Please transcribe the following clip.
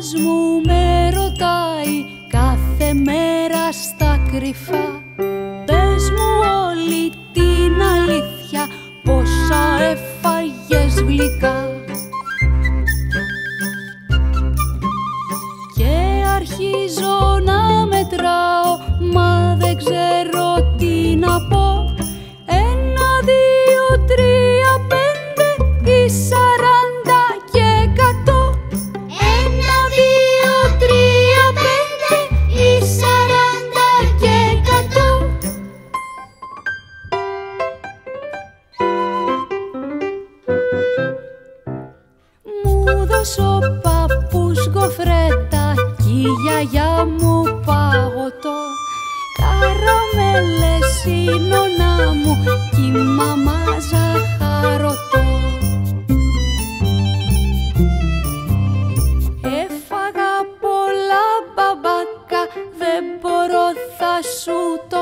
μου με ρωτάει κάθε μέρα στα κρυφά. Πες μου όλη την αλήθεια πόσα έφαγες γλυκά. Και αρχίζω να μετράω μα δεν ξέρω τι να πω. Ένα, δύο, τρία, πέντε, ίσα Ο παππούς γοφρέτα κι η γιαγιά μου παγωτό. Καραμέλες σύνονά μου κι η μαμά ζαχαρωτό. Έφαγα πολλά μπαμπάκα δεν μπορώ θα σου το